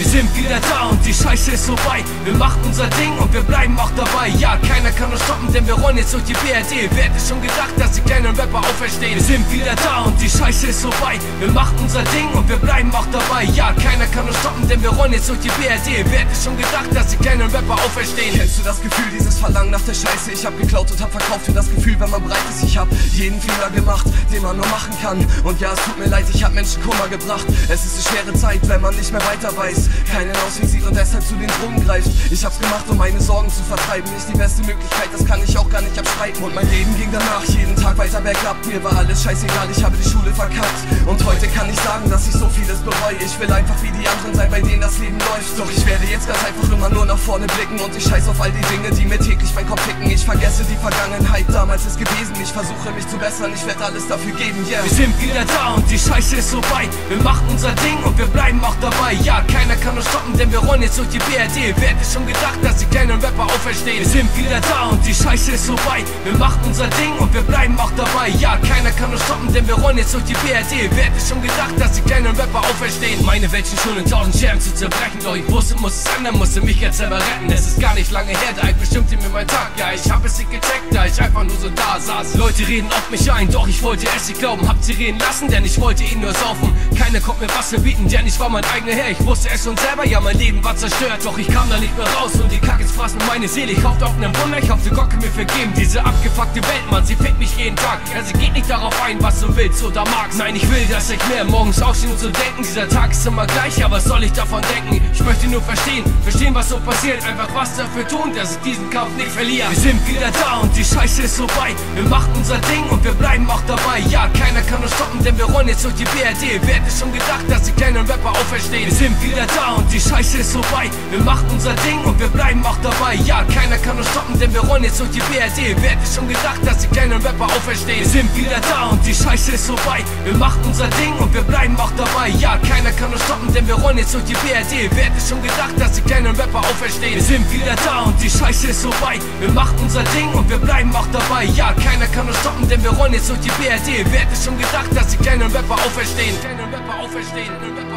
Wir sind wieder da und die Scheiße ist vorbei. Wir machen unser Ding und wir bleiben auch dabei. Ja, keiner kann uns stoppen, denn wir rollen jetzt durch die BRD. Wer hätte schon gedacht, dass die kleinen Rapper auferstehen? Wir sind wieder da und die Scheiße ist vorbei. Wir machen unser Ding und wir bleiben auch dabei. Ja, keiner kann uns stoppen, denn wir rollen jetzt durch die BRD. Wer hätte schon gedacht, dass die kleinen Rapper auferstehen? Kennst du das Gefühl, dieses Verlangen nach der Scheiße? Ich hab geklaut und hab verkauft für das Gefühl, wenn man bereit ist. Ich hab jeden Fehler gemacht, den man nur machen kann. Und ja, es tut mir leid, ich hab Menschen Kummer gebracht. Es ist eine schwere Zeit, wenn man nicht mehr weiter weiß. Keinen Ausweg sieht und deshalb zu den Drogen greift. Ich hab's gemacht, um meine Sorgen zu vertreiben. Nicht die beste Möglichkeit, das kann ich auch gar nicht abstreiten. Und mein Leben ging danach jeden Tag weiter bergab. Mir war alles scheißegal, ich habe die Schule verkackt. Und heute kann ich sagen, dass ich so vieles bereue. Ich will einfach wie die anderen sein, bei denen das Leben läuft. Doch ich werde jetzt ganz einfach immer nur nach vorne blicken. Und ich scheiß auf all die Dinge, die mir täglich mein Kopf ficken. Ich vergesse die Vergangenheit, damals ist gewesen. Ich versuche mich zu bessern, ich werde alles dafür geben, yeah. Wir sind wieder da und die Scheiße ist vorbei. Wir machen unser Ding und wir bleiben auch dabei. Ja, keiner kann uns stoppen, denn wir rollen jetzt durch die BRD. Wer hätte schon gedacht, dass die kleinen Rapper auferstehen? Wir sind wieder da und die Scheiße ist vorbei. Wir machen unser Ding und wir bleiben auch dabei. Ja, keiner kann uns stoppen, denn wir rollen jetzt durch die BRD. Wer hätte schon gedacht, dass die kleinen Rapper auferstehen? Meine Welt schien schon in tausend Scherben zu zerbrechen. Doch ich wusste, muss es ändern, musste mich jetzt selber retten. Es ist gar nicht lange her, da ich bestimmte mir mein Tag. Ja, ich hab es nicht gecheckt, da ich einfach nur so da saß. Leute reden auf mich ein, doch ich wollte es nicht glauben. Habt sie reden lassen, denn ich wollte ihn nur saufen. Keiner kommt mir was verbieten, denn ich war mein eigener Herr. Ich wusste es schon selber, ja, mein Leben war zerstört. Doch ich kam da nicht mehr raus und die Kacke fraßen meine Seele. Ich hoffte auf einen Wunder, ich hoffe, Gott kann mir vergeben. Diese abgefuckte Welt, Mann, sie fickt mich jeden Tag. Ja, sie geht nicht darauf ein, was du willst oder magst. Nein, ich will, dass ich mehr morgens aufstehen und so denken. Dieser Tag ist immer gleich, aber was soll ich davon denken? Ich möchte nur verstehen, verstehen, was so passiert. Einfach was dafür tun, dass ich diesen Kampf nicht verliere. Wir sind wieder da und die Scheiße ist vorbei. Wir machen unser Ding und wir bleiben auch dabei. Ja, keiner kann uns stoppen, denn wir rollen jetzt durch die BRD. Wer hätte schon gedacht, dass die kleinen Rapper auferstehen? Wir sind wieder da und die Scheiße ist vorbei. Wir machen unser Ding und wir bleiben auch dabei. Ja, keiner kann uns stoppen, denn wir rollen jetzt durch die BRD. Wer hätte schon gedacht, dass die kleinen Rapper auferstehen? Wir sind wieder da und die Scheiße ist vorbei. Wir machen unser Ding und wir bleiben auch dabei. Ja, keiner kann uns stoppen, denn wir rollen jetzt durch die BRD. Wer hätte schon gedacht, dass die kleinen Rapper auferstehen? Wir sind wieder da und die Scheiße ist vorbei. Wir machen unser Ding und wir bleiben auch dabei. Ja, keiner kann uns stoppen, denn wir rollen jetzt durch die BRD. Wer hätte schon gedacht, dass die kleinen Rapper auferstehen? Kleinen Rapper auferstehen.